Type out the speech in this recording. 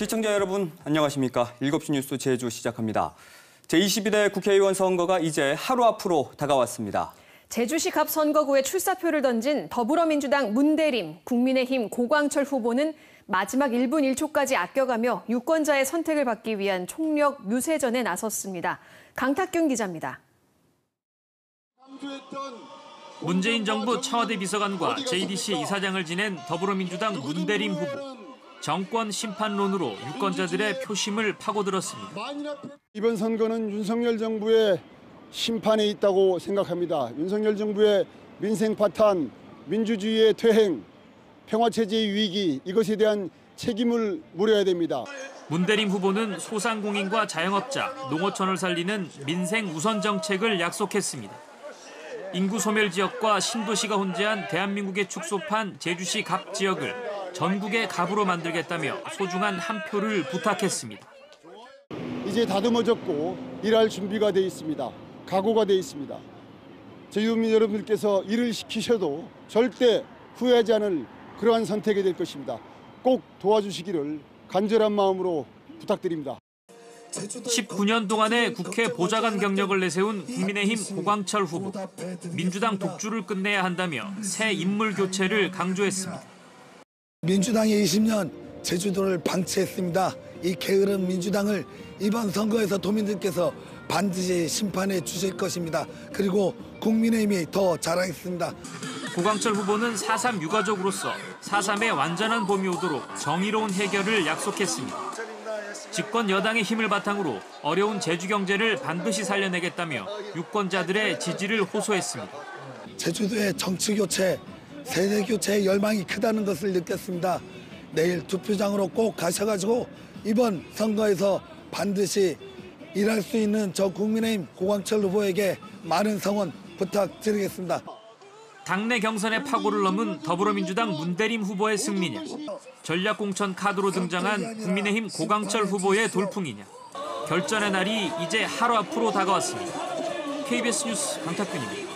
시청자 여러분 안녕하십니까? 7시 뉴스 제주 시작합니다. 제22대 국회의원 선거가 이제 하루 앞으로 다가왔습니다. 제주시 갑 선거구에 출사표를 던진 더불어민주당 문대림, 국민의힘 고광철 후보는 마지막 1분 1초까지 아껴가며 유권자의 선택을 받기 위한 총력 묘세전에 나섰습니다. 강탁균 기자입니다. 문재인 정부 청와대 비서관과 JDC 이사장을 지낸 더불어민주당 문대림 후보. 정권 심판론으로 유권자들의 표심을 파고들었습니다. 이번 선거는 윤석열 정부의 심판에 있다고 생각합니다. 윤석열 정부의 민생 파탄, 민주주의의 퇴행, 평화체제의 위기 이것에 대한 책임을 물어야 됩니다. 문대림 후보는 소상공인과 자영업자, 농어촌을 살리는 민생 우선 정책을 약속했습니다. 인구 소멸 지역과 신도시가 혼재한 대한민국의 축소판 제주시 갑 지역을 전국의 갑으로 만들겠다며 소중한 한 표를 부탁했습니다. 이제 다듬어졌고 일할 준비가 돼 있습니다. 각오가 돼 있습니다. 제주민 여러분들께서 일을 시키셔도 절대 후회하지 않을 그러한 선택이 될 것입니다. 꼭 도와주시기를 간절한 마음으로 부탁드립니다. 19년 동안의 국회 보좌관 경력을 내세운 국민의힘 고광철 후보. 민주당 독주를 끝내야 한다며 새 인물 교체를 강조했습니다. 민주당이 20년 제주도를 방치했습니다. 이 게으른 민주당을 이번 선거에서 도민들께서 반드시 심판해 주실 것입니다. 그리고 국민의힘이 더 잘하겠습니다. 고광철 후보는 4.3 유가족으로서 4.3의 완전한 봄이 오도록 정의로운 해결을 약속했습니다. 집권 여당의 힘을 바탕으로 어려운 제주 경제를 반드시 살려내겠다며 유권자들의 지지를 호소했습니다. 제주도의 정치 교체, 세대 교체의 열망이 크다는 것을 느꼈습니다. 내일 투표장으로 꼭 가셔가지고 이번 선거에서 반드시 일할 수 있는 저 국민의힘 고광철 후보에게 많은 성원 부탁드리겠습니다. 당내 경선의 파고를 넘은 더불어민주당 문대림 후보의 승리냐, 전략공천 카드로 등장한 국민의힘 고강철 후보의 돌풍이냐. 결전의 날이 이제 하루 앞으로 다가왔습니다. KBS 뉴스 강탁균입니다.